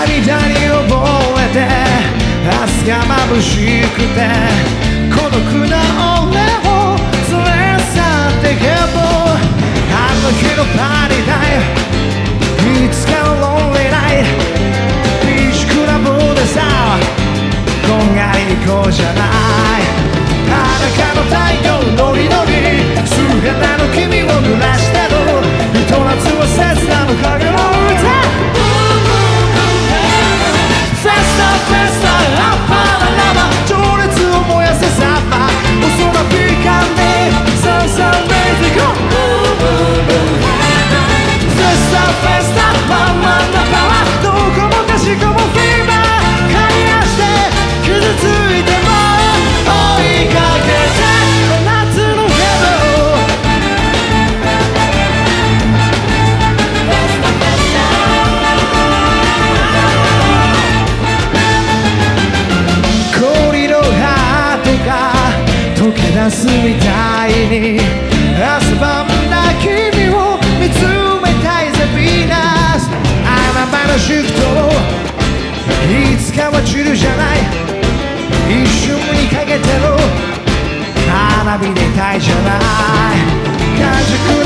涙に溺れて明日が眩しくて孤独なスみたいに汗ばん君を見つめたいぜヴィーナス。あ甘々しくといつかは散るじゃない。一瞬にかけての花火でたいじゃない。完熟